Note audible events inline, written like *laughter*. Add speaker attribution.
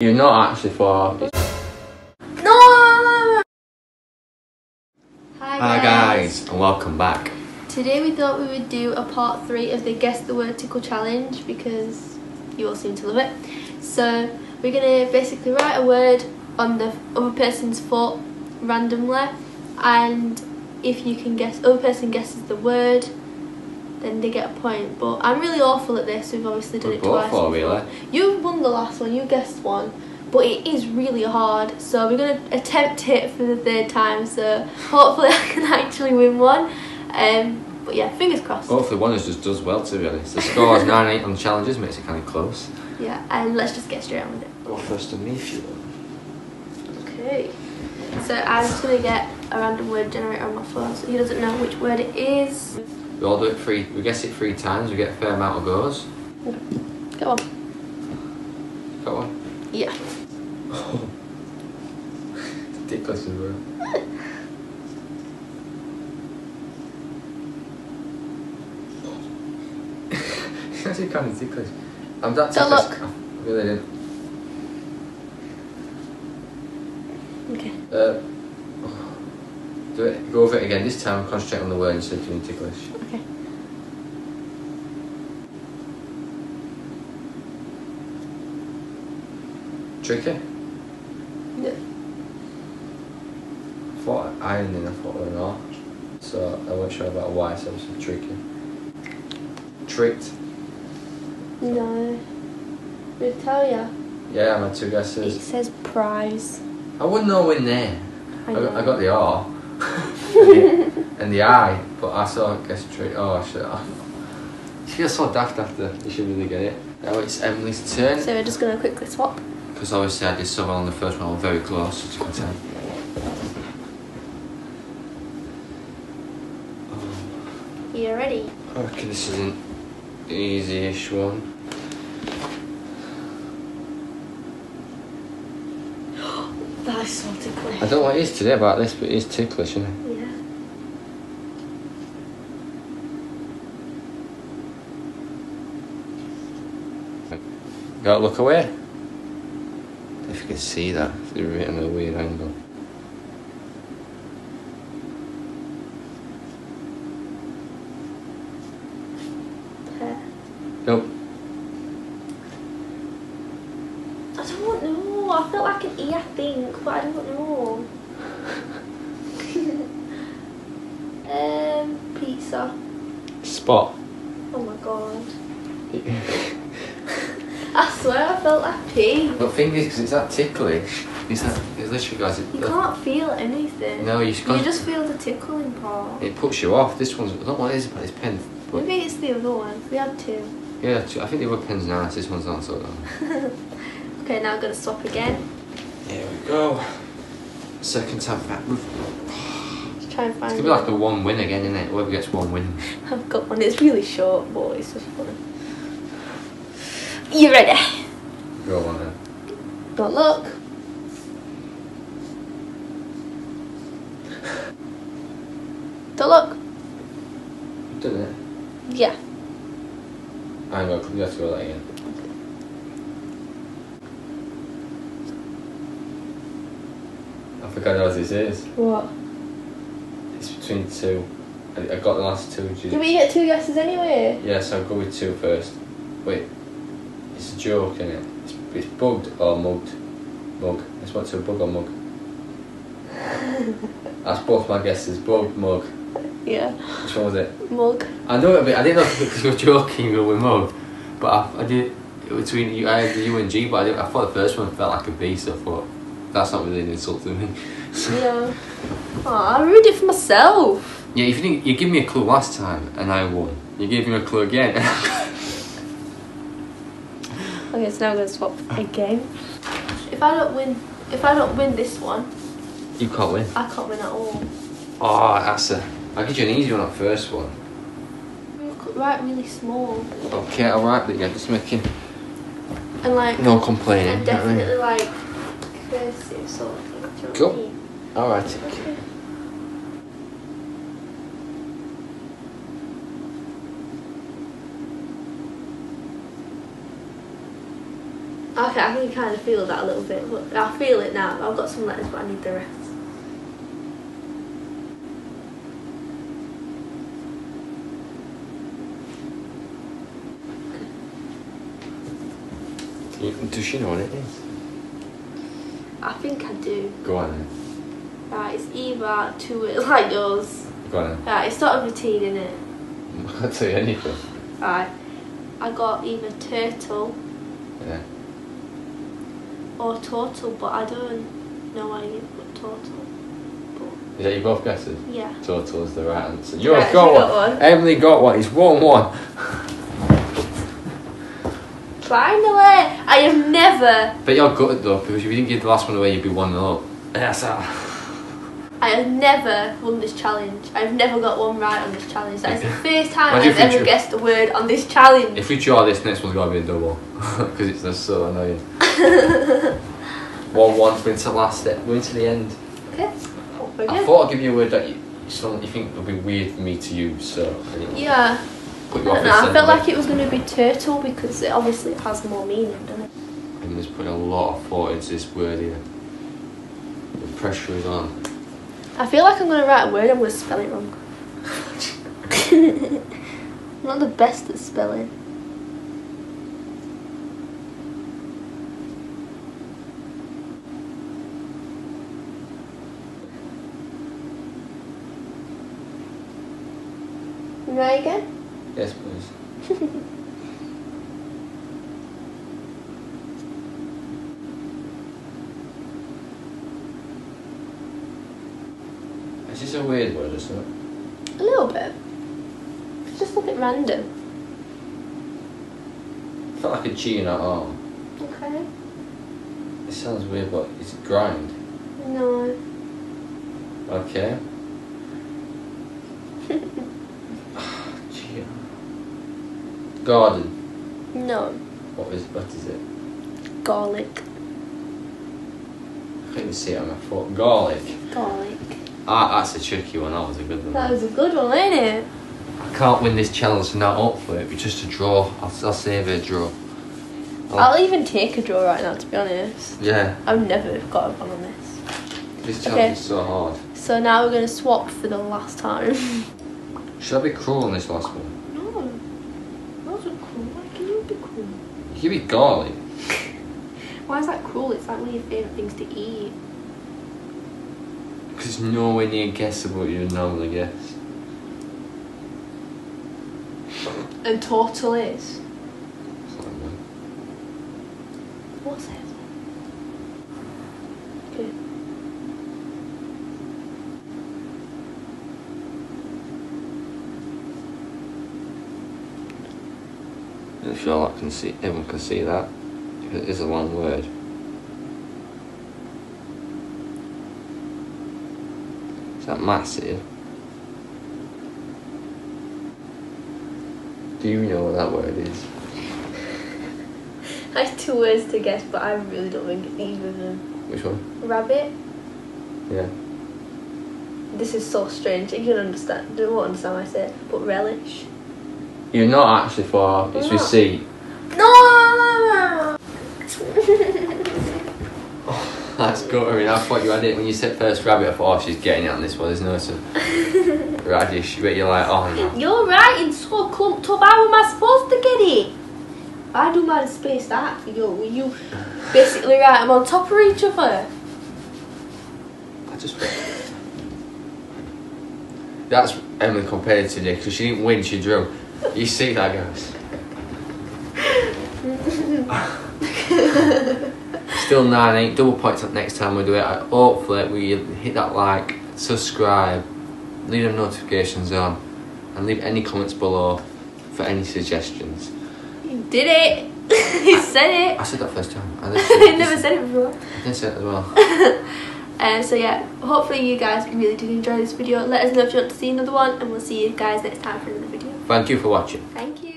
Speaker 1: You're not actually far. off.
Speaker 2: No! Hi,
Speaker 1: Hi guys, and welcome back.
Speaker 2: Today we thought we would do a part three of the Guess the Word Tickle Challenge because you all seem to love it. So we're going to basically write a word on the other person's foot randomly and if you can guess, other person guesses the word then they get a point. But I'm really awful at this, we've obviously done
Speaker 1: We're
Speaker 2: it
Speaker 1: both
Speaker 2: twice.
Speaker 1: all
Speaker 2: before.
Speaker 1: really.
Speaker 2: You won the last one, you guessed one, but it is really hard. So we're going to attempt it for the third time. So hopefully *laughs* I can actually win one. Um, but yeah, fingers crossed.
Speaker 1: Hopefully one of us just does well to be honest. The score is 9-8 on the challenges, makes it kind of close.
Speaker 2: Yeah, and let's just get straight on with it.
Speaker 1: Go first to me if you want.
Speaker 2: Okay. So I'm just going to get a random word generator on my phone so he doesn't know which word it is.
Speaker 1: We all do it three, we guess it three times, we get a fair amount of goes.
Speaker 2: Go on.
Speaker 1: Got one?
Speaker 2: Yeah.
Speaker 1: Ridiculous as well. Actually kind of ridiculous. I'm that
Speaker 2: Don't look.
Speaker 1: I really didn't.
Speaker 2: Okay.
Speaker 1: Uh, do it. Go over it again. This time, concentrate on the word instead of doing ticklish.
Speaker 2: Okay.
Speaker 1: Tricky.
Speaker 2: Yeah.
Speaker 1: I thought iron and I thought it an R. So I wasn't sure about why, so it was tricky. Tricked.
Speaker 2: No. I tell ya?
Speaker 1: Yeah, I had two
Speaker 2: It
Speaker 1: guesses.
Speaker 2: says prize.
Speaker 1: I wouldn't know in there.
Speaker 2: I
Speaker 1: I, got, I got the R. and, the, *laughs* I, but I saw it guess trick. Oh shit. You feel so daft after. You should really get it. Now it's Emily's turn.
Speaker 2: So we're just going to quickly swap.
Speaker 1: Because obviously I did so well on the first one, very close, as you can tell.
Speaker 2: You ready?
Speaker 1: I reckon this is an easy-ish one. *gasps*
Speaker 2: That is so ticklish.
Speaker 1: I don't know what it is today about this, but it is ticklish, isn't it? Gotta look away. If you can see that, they're written at a weird angle.
Speaker 2: Hair.
Speaker 1: Nope.
Speaker 2: I don't know. I felt like an E, I think, but I don't know. *laughs* um, pizza.
Speaker 1: Spot.
Speaker 2: Oh my god. *laughs* Felt pee.
Speaker 1: But thing is, because it's that ticklish, it's that, it's literally guys, it,
Speaker 2: You can't feel anything.
Speaker 1: No, you
Speaker 2: You
Speaker 1: can't-
Speaker 2: just feel the tickling part.
Speaker 1: it puts you off. This one's, I don't know what it is about this pen. But
Speaker 2: Maybe it's the other one. We had two.
Speaker 1: yeah, I think the other pen's nice, this one's not so nice. *laughs*
Speaker 2: Okay, now I'm gonna swap again.
Speaker 1: Here we go. Second time back.
Speaker 2: Let's try and find It's
Speaker 1: gonna be like a one win again, isn't it? Whoever gets one win. *laughs*
Speaker 2: I've got one. It's really short, but it's just funny. You ready?
Speaker 1: Go on then.
Speaker 2: Don't look. Don't look.
Speaker 1: Done it.
Speaker 2: Yeah.
Speaker 1: Hang on, you have to go that again. I think I know what this is.
Speaker 2: What?
Speaker 1: It's between two. I, I got the last two. which is-
Speaker 2: Yeah, but you get two guesses anyway.
Speaker 1: Yeah, so I'll go with two first. Wait, it's a joke, isn't it? It's, bugged or mugged. Mug. It's what's a bug or mug? *laughs* That's both my guesses. Bugged, mug.
Speaker 2: Yeah.
Speaker 1: Which one was it?
Speaker 2: Mug.
Speaker 1: I know it, but I didn't know *laughs* because you were joking were with mug. But I, I did between you, I had the U and G, but I, did, I thought the first one felt like a B, so I thought that's not really an insult to me. *laughs*
Speaker 2: Yeah. Oh, I ruined it for myself.
Speaker 1: yeah, if you think you gave me a clue last time and I won, you gave me a clue again.
Speaker 2: Okay, so now gonna swap ah. again. If I don't win, if I don't win this one,
Speaker 1: you can't win.
Speaker 2: I can't win at all.
Speaker 1: Oh, that's a. I'll give you an easy one at first one.
Speaker 2: You could write really small
Speaker 1: Okay, alright, but yeah, just making
Speaker 2: and like
Speaker 1: no complaining.
Speaker 2: and
Speaker 1: you know what I mean?
Speaker 2: definitely like cursive sort of thing. Do you know what I
Speaker 1: Cool. Alright.
Speaker 2: Okay. Okay, I can kind of feel that a little bit, but I feel it now. I've got some letters, but I need the rest.
Speaker 1: Does she know what it is?
Speaker 2: I think I do.
Speaker 1: Go on then.
Speaker 2: Right, it's either two words like yours.
Speaker 1: Go on
Speaker 2: Right, it's not a routine, in it.
Speaker 1: I'd say anything.
Speaker 2: Right, I got either turtle
Speaker 1: Yeah.
Speaker 2: Or turtle, but I don't know why you put turtle. But
Speaker 1: Is that you both guesses?
Speaker 2: yeah.
Speaker 1: Total is the right answer. You've
Speaker 2: Right,
Speaker 1: got,
Speaker 2: you
Speaker 1: one.
Speaker 2: got one.
Speaker 1: Emily got one. It's 1 1.
Speaker 2: Finally! I have never,
Speaker 1: But you're good though, because if you didn't give the last one away, you'd be 1 0 up. Yes.
Speaker 2: I have never won this challenge. I've never got one right on this challenge. That is the *laughs* first time
Speaker 1: What do you
Speaker 2: I've ever
Speaker 1: you-
Speaker 2: guessed a word on this challenge.
Speaker 1: If we draw this, next one's got to be a double. *laughs* Because it's just so annoying. *laughs* 1 1 we're into the last step, we're into the end.
Speaker 2: Okay.
Speaker 1: I thought I'd give you a word that you, you think would be weird for me to use, so
Speaker 2: Yeah. I
Speaker 1: you off
Speaker 2: don't
Speaker 1: this
Speaker 2: know. I felt like it was going to be turtle because it obviously it has more meaning, doesn't it?
Speaker 1: Emily's putting a lot of thought into this word here. The pressure is on.
Speaker 2: I feel like I'm going to write a word. I'm going to spell it wrong. I'm *laughs* *laughs* not the best at spelling. Right again?
Speaker 1: Yes, please. *laughs* Is this a weird word or something?
Speaker 2: A little bit. It's just a bit random.
Speaker 1: Felt like a G in our arm.
Speaker 2: Okay.
Speaker 1: It sounds weird, but it's grind.
Speaker 2: No.
Speaker 1: Okay. G. Garden.
Speaker 2: No.
Speaker 1: What is what is it?
Speaker 2: Garlic.
Speaker 1: I can't even see it on my foot. Garlic.
Speaker 2: Garlic.
Speaker 1: Ah, that's a tricky one. That was a good one.
Speaker 2: That was a good one, wasn't it?
Speaker 1: I can't win this challenge now. Hopefully, it'll just a draw. I'll, I'll save a draw. I'll-
Speaker 2: I'll even take a draw right now, to be honest.
Speaker 1: Yeah,
Speaker 2: I've never got a one on this.
Speaker 1: this
Speaker 2: Okay.
Speaker 1: challenge is so hard.
Speaker 2: So now we're going to swap for the last time. *laughs*
Speaker 1: Should I be cruel on this last one?
Speaker 2: no. Those are cruel. Why can you be cruel?
Speaker 1: You give me garlic.
Speaker 2: Why is that cruel? It's like one of your favourite things to eat.
Speaker 1: Because it's nowhere near guessable what you would normally guess.
Speaker 2: And turtle is.
Speaker 1: It's like that.
Speaker 2: What's it? Okay.
Speaker 1: I'm sure I can see, everyone can see that. It is a long word. Is that massive? Do you know what that word is? *laughs*
Speaker 2: I have two words to guess, but I really don't think it's either of them.
Speaker 1: Which one?
Speaker 2: Rabbit.
Speaker 1: Yeah.
Speaker 2: This is so strange. You can understand. You won't understand what I say. But relish.
Speaker 1: You're not actually far. It's
Speaker 2: not?
Speaker 1: C.
Speaker 2: No. *laughs*
Speaker 1: That's guttering. I mean I thought you had it when you said first rabbit. I thought, oh, she's getting it on this one. There's no some radish. But you're like, oh no.
Speaker 2: You're writing so clumped up. How am I supposed to get it? I do mine spaced out for you. You basically right. I'm on top of each other.
Speaker 1: I just. That's Emily compared to Nick because she didn't win, she drew. You see that, guys? Still 9 8, double points up next time we do it. I- Hopefully, we hit that like, subscribe, leave them notifications on, and leave any comments below for any suggestions.
Speaker 2: You did it. *laughs* you said it!
Speaker 1: I said that first time. I *laughs*
Speaker 2: I never said it before.
Speaker 1: I did say it as well. *laughs*
Speaker 2: Um, so yeah, hopefully you guys really did enjoy this video. Let us know if you want to see another one, and we'll see you guys next time for another video.
Speaker 1: Thank you for watching.
Speaker 2: Thank you.